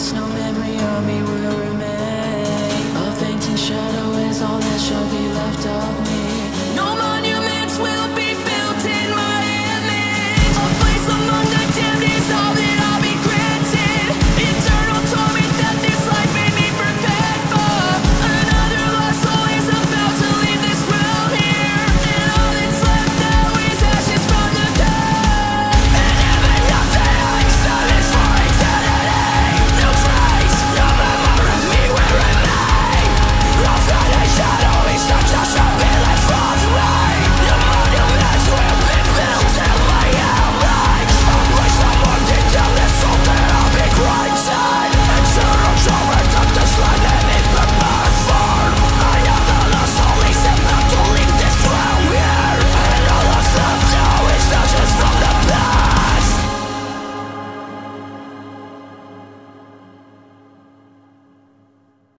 There's no memory of me will